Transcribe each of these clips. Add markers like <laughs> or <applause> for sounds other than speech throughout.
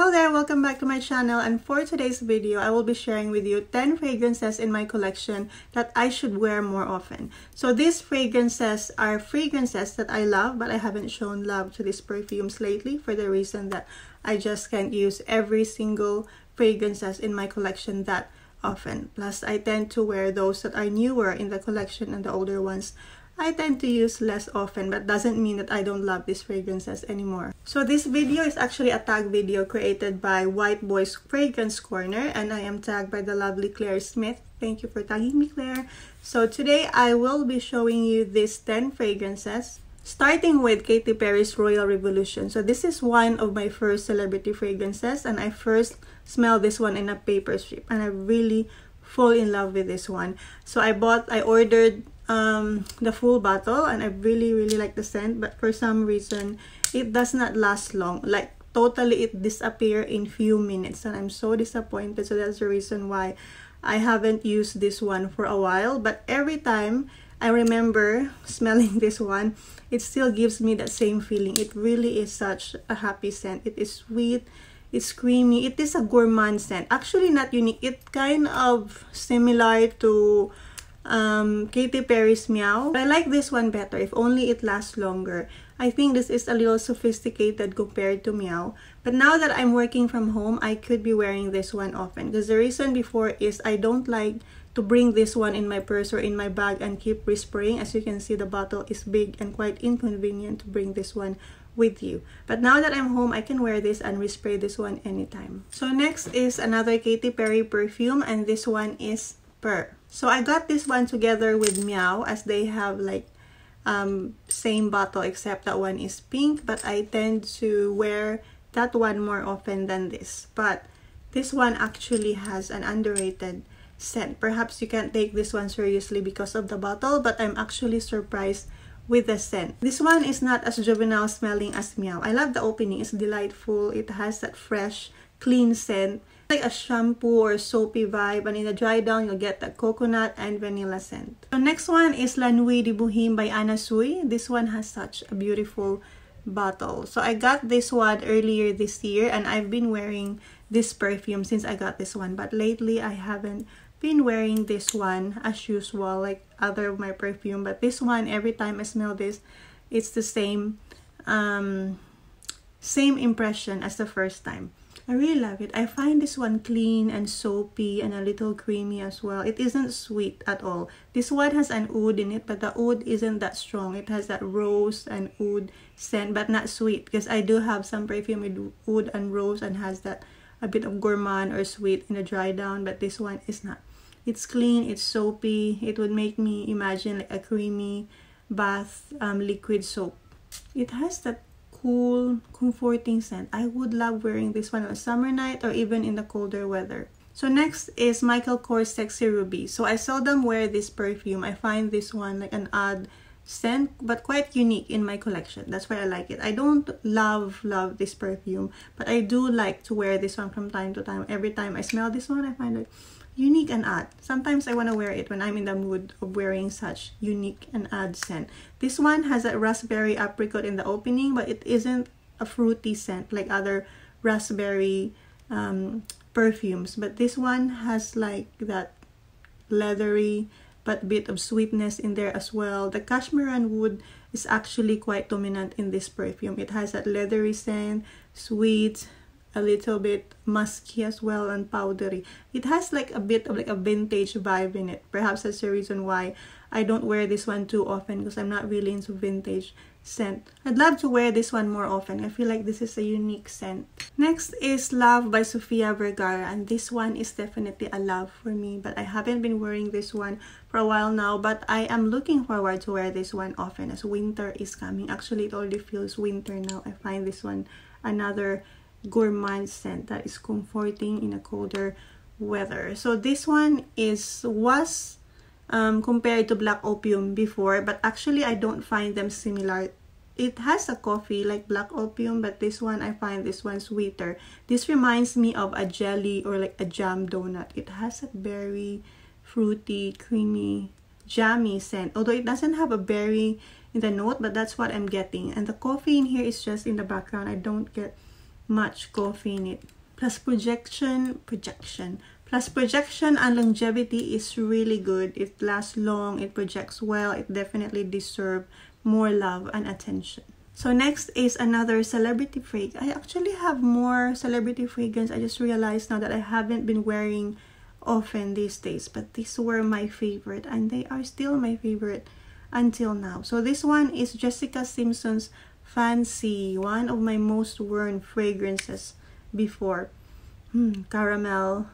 Hello there, welcome back to my channel and for today's video, I will be sharing with you 10 fragrances in my collection that I should wear more often. So these fragrances are fragrances that I love but I haven't shown love to these perfumes lately for the reason that I just can't use every single fragrances in my collection that often. Plus, I tend to wear those that are newer in the collection and the older ones I tend to use less often but doesn't mean that I don't love these fragrances anymore. So this video is actually a tag video created by Whiteboy's Fragrance Corner and I am tagged by the lovely Claire Smith. Thank you for tagging me Claire. So today I will be showing you these 10 fragrances starting with Katy Perry's Royal Revolution. So this is one of my first celebrity fragrances and I first smelled this one in a paper strip and I really fall in love with this one. So I bought, I ordered um, the full bottle and I really really like the scent but for some reason it does not last long. Like totally it disappear in few minutes and I'm so disappointed. So that's the reason why I haven't used this one for a while. But every time I remember <laughs> smelling this one it still gives me that same feeling. It really is such a happy scent. It is sweet. It's creamy. It is a gourmand scent. Actually not unique. It kind of similar to um, Katy Perry's Meow. I like this one better if only it lasts longer. I think this is a little sophisticated compared to Meow. But now that I'm working from home, I could be wearing this one often. Because the reason before is I don't like to bring this one in my purse or in my bag and keep respraying. As you can see, the bottle is big and quite inconvenient to bring this one with you. But now that I'm home, I can wear this and respray this one anytime. So next is another Katy Perry perfume and this one is So I got this one together with Meow as they have like um, same bottle except that one is pink but I tend to wear that one more often than this. But this one actually has an underrated scent. Perhaps you can't take this one seriously because of the bottle but I'm actually surprised with the scent. This one is not as juvenile smelling as Meow. I love the opening. It's delightful. It has that fresh, clean scent like a shampoo or soapy vibe and in the dry down you'll get the coconut and vanilla scent. The next one is La Nuit de Bohème by Anna Sui. This one has such a beautiful bottle. So I got this one earlier this year and I've been wearing this perfume since I got this one but lately I haven't been wearing this one as usual like other of my perfume but this one every time I smell this it's the same um same impression as the first time I really love it. I find this one clean and soapy and a little creamy as well. It isn't sweet at all. This one has an oud in it, but the oud isn't that strong. It has that rose and oud scent, but not sweet because I do have some perfume with oud and rose and has that a bit of gourmand or sweet in the dry down, but this one is not. It's clean, it's soapy. It would make me imagine like a creamy bath um, liquid soap. It has that cool, comforting scent. I would love wearing this one on a summer night or even in the colder weather. So next is Michael Kors Sexy Ruby. So I seldom wear this perfume. I find this one like an odd scent but quite unique in my collection. That's why I like it. I don't love love this perfume but I do like to wear this one from time to time. Every time I smell this one I find it unique and odd. Sometimes I want to wear it when I'm in the mood of wearing such unique and odd scent. This one has a raspberry apricot in the opening, but it isn't a fruity scent like other raspberry um, perfumes. But this one has like that leathery but bit of sweetness in there as well. The cashmere wood is actually quite dominant in this perfume. It has that leathery scent, sweet, a little bit musky as well and powdery. It has like a bit of like a vintage vibe in it. Perhaps that's the reason why I don't wear this one too often because I'm not really into vintage scent. I'd love to wear this one more often. I feel like this is a unique scent. Next is Love by Sofia Vergara and this one is definitely a love for me but I haven't been wearing this one for a while now but I am looking forward to wear this one often as winter is coming. Actually it already feels winter now. I find this one another gourmand scent that is comforting in a colder weather. So this one is was um, compared to Black Opium before, but actually I don't find them similar. It has a coffee like Black Opium, but this one I find this one sweeter. This reminds me of a jelly or like a jam donut. It has a berry, fruity, creamy, jammy scent. Although it doesn't have a berry in the note, but that's what I'm getting. And the coffee in here is just in the background. I don't get much coffee in it. Plus projection, projection. Plus projection and longevity is really good. It lasts long, it projects well, it definitely deserves more love and attention. So next is another celebrity fragrance. I actually have more celebrity fragrance. I just realized now that I haven't been wearing often these days. But these were my favorite and they are still my favorite until now. So this one is Jessica Simpson's Fancy, one of my most worn fragrances before. Hmm, caramel,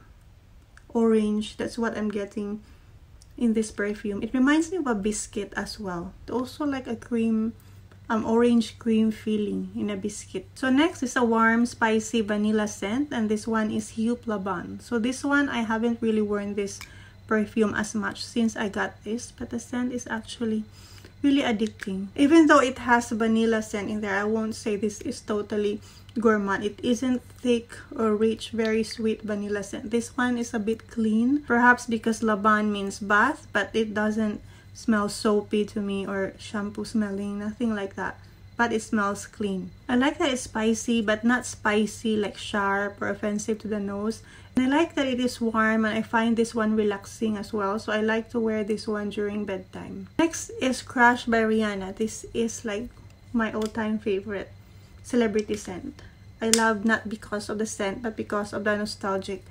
orange, that's what I'm getting in this perfume. It reminds me of a biscuit as well. Also like a cream um, orange cream feeling in a biscuit. So next is a warm spicy vanilla scent and this one is Joop Le Bain. So this one I haven't really worn this perfume as much since I got this but the scent is actually really addicting. Even though it has vanilla scent in there, I won't say this is totally gourmand. It isn't thick or rich, very sweet vanilla scent. This one is a bit clean, perhaps because Le Bain means bath, but it doesn't smell soapy to me or shampoo smelling, nothing like that. But it smells clean. I like that it's spicy, but not spicy like sharp or offensive to the nose. And I like that it is warm and I find this one relaxing as well. So I like to wear this one during bedtime. Next is Crush by Rihanna. This is like my all-time favorite celebrity scent. I love not because of the scent, but because of the nostalgic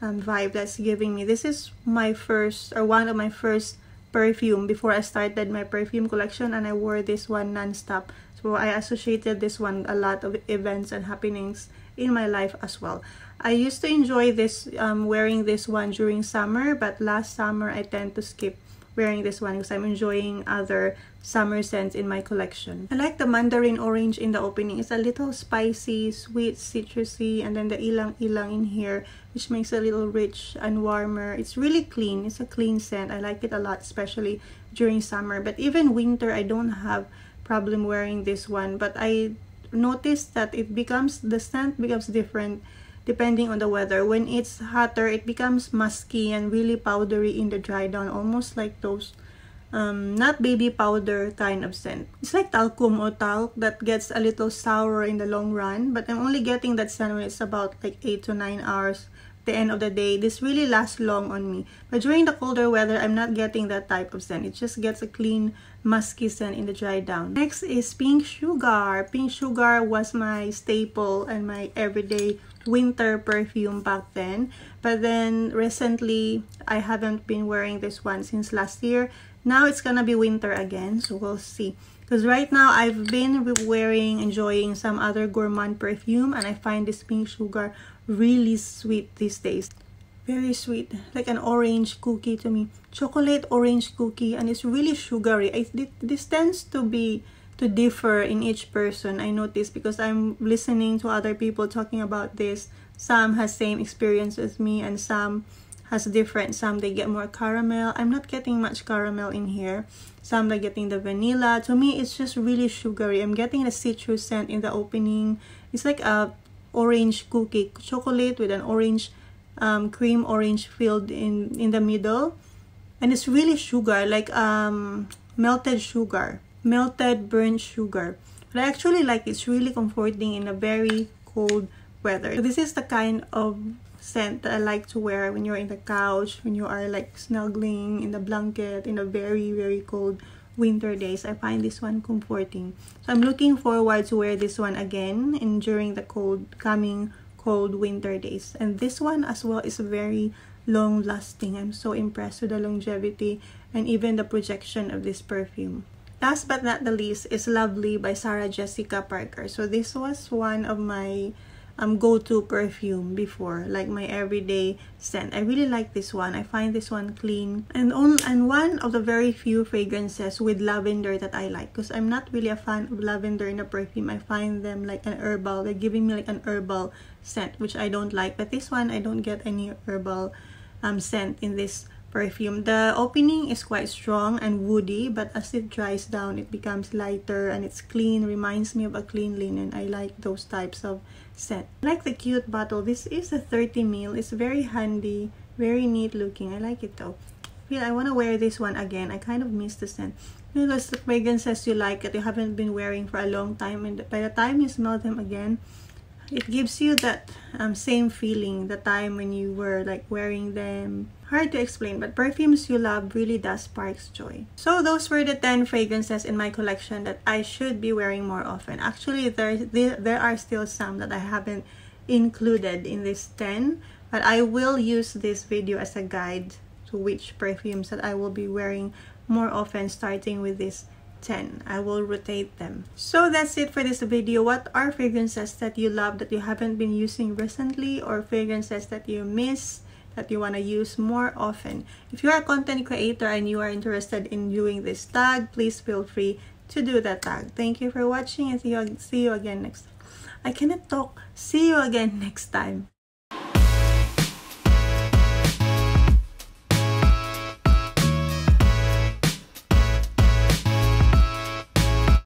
um, vibe that's giving me. This is my first or one of my first perfume before I started my perfume collection and I wore this one non-stop. So I associated this one a lot of events and happenings in my life as well. I used to enjoy this um, wearing this one during summer but last summer I tend to skip wearing this one because I'm enjoying other summer scents in my collection. I like the mandarin orange in the opening. It's a little spicy, sweet, citrusy, and then the ilang ilang in here, which makes it a little rich and warmer. It's really clean. It's a clean scent. I like it a lot, especially during summer. But even winter, I don't have problem wearing this one. But I noticed that it becomes, the scent becomes different depending on the weather. When it's hotter, it becomes musky and really powdery in the dry down, almost like those um, not baby powder kind of scent. It's like talcum or talc that gets a little sour in the long run, but I'm only getting that scent when it's about like 8 to 9 hours the end of the day. This really lasts long on me. But during the colder weather, I'm not getting that type of scent. It just gets a clean, musky scent in the dry down. Next is Pink Sugar. Pink Sugar was my staple and my everyday winter perfume back then. But then recently, I haven't been wearing this one since last year. Now it's gonna be winter again, so we'll see. Because right now, I've been wearing, enjoying some other gourmand perfume and I find this Pink Sugar really sweet these days. Very sweet, like an orange cookie to me. Chocolate orange cookie and it's really sugary. I, this tends to be to differ in each person i notice because i'm listening to other people talking about this some has same experience as me and some has different some they get more caramel. I'm not getting much caramel in here. Some are getting the vanilla. To me it's just really sugary. I'm getting the citrus scent in the opening. It's like a orange cookie chocolate with an orange um, cream orange filled in in the middle. And it's really sugar like um melted sugar melted burnt sugar. But I actually like It's really comforting in a very cold weather. So this is the kind of scent that I like to wear when you're in the couch, when you are like snuggling in the blanket in a very, very cold winter days. I find this one comforting. So I'm looking forward to wear this one again in during the cold, coming cold winter days. And this one as well is very long lasting. I'm so impressed with the longevity and even the projection of this perfume. Last but not the least is Lovely by Sarah Jessica Parker. So this was one of my um, go-to perfume before, like my everyday scent. I really like this one. I find this one clean. And, on, and one of the very few fragrances with lavender that I like. Because I'm not really a fan of lavender in a perfume. I find them like an herbal. They're giving me like an herbal scent, which I don't like. But this one, I don't get any herbal um, scent in this perfume. The opening is quite strong and woody, but as it dries down, it becomes lighter and it's clean. Reminds me of a clean linen. I like those types of scent. I like the cute bottle. This is a 30 ml. It's very handy, very neat looking. I like it though. I want to wear this one again. I kind of miss the scent. You know, those fragrances you like that you haven't been wearing for a long time and by the time you smell them again, it gives you that um, same feeling the time when you were like wearing them. Hard to explain but perfumes you love really does sparks joy. So those were the 10 fragrances in my collection that i should be wearing more often. Actually there there are still some that i haven't included in this 10 but i will use this video as a guide to which perfumes that i will be wearing more often starting with this 10 i will rotate them. So that's it for this video. What are fragrances that you love that you haven't been using recently or fragrances that you miss that you want to use more often? If you are a content creator and you are interested in doing this tag please feel free to do that tag. Thank you for watching and see you, see you again next time. i cannot talk. See you again <laughs> next time